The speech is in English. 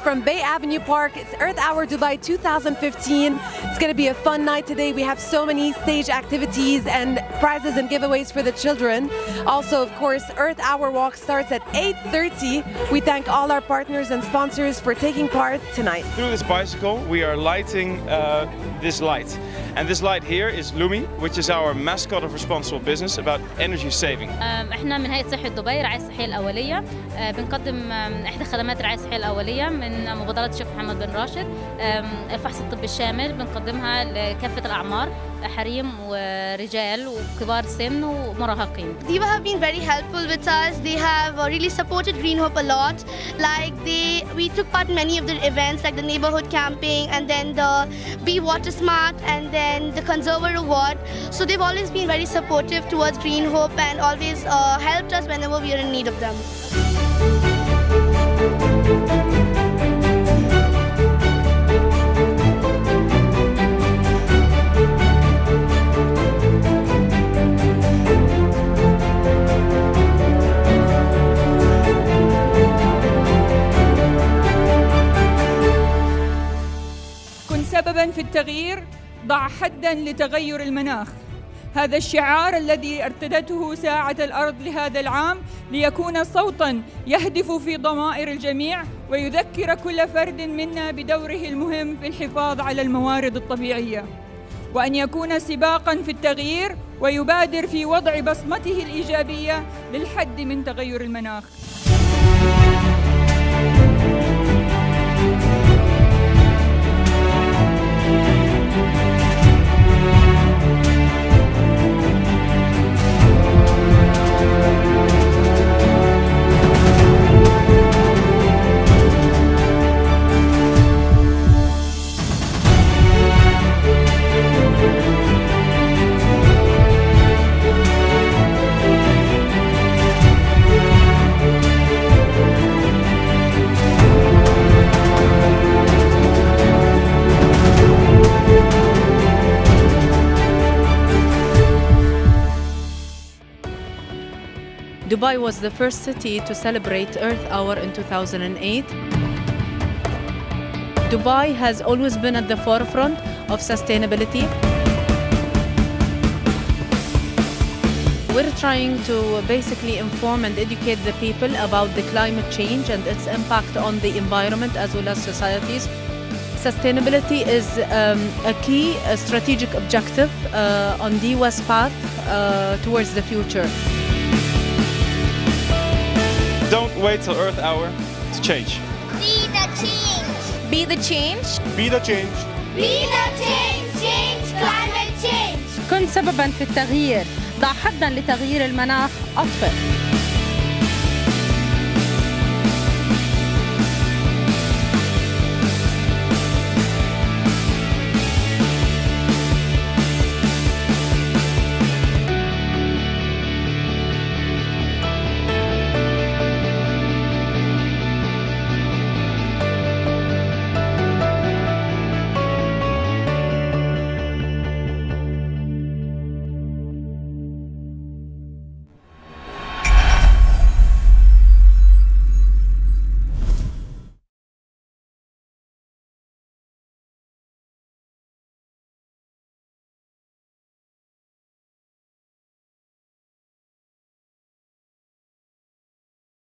from Bay Avenue Park. It's Earth Hour Dubai 2015. It's going to be a fun night today. We have so many stage activities and prizes and giveaways for the children. Also, of course, Earth Hour Walk starts at 8.30. We thank all our partners and sponsors for taking part tonight. Through this bicycle, we are lighting uh, this light. And this light here is Lumi, which is our mascot of responsible business about energy saving. احنا من هيئة صحة دبي رعاية الصحية الأولية بنقدم إحدى خدمات رعاية الصحية الأولية من مبادرة الشيخ محمد بن راشد الفحص الطبي الشامل بنقدمها لكافة الأعمار حريم ورجال وكبار سن ومراهقين. DEWA have been very helpful with us. They have uh, really supported Green Hope a lot. Like they we took part in many of the events, like the neighborhood camping, and then the Be Water Smart, and then the Conserver Award. So they've always been very supportive towards Green Hope and always uh, helped us whenever we are in need of them. سببا في التغيير ضع حدا لتغير المناخ. هذا الشعار الذي ارتدته ساعة الأرض لهذا العام ليكون صوتا يهدف في ضمائر الجميع ويذكر كل فرد منا بدوره المهم في الحفاظ على الموارد الطبيعية. وأن يكون سباقا في التغيير ويبادر في وضع بصمته الإيجابية للحد من تغير المناخ. Dubai was the first city to celebrate Earth Hour in 2008. Dubai has always been at the forefront of sustainability. We're trying to basically inform and educate the people about the climate change and its impact on the environment as well as societies. Sustainability is um, a key a strategic objective uh, on DEWA's path uh, towards the future. Wait till Earth Hour to change. Be the change. Be the change. Be the change. Be the change. Change climate change. كن سببا في التغيير ضع حدا لتغيير المناخ اطفئ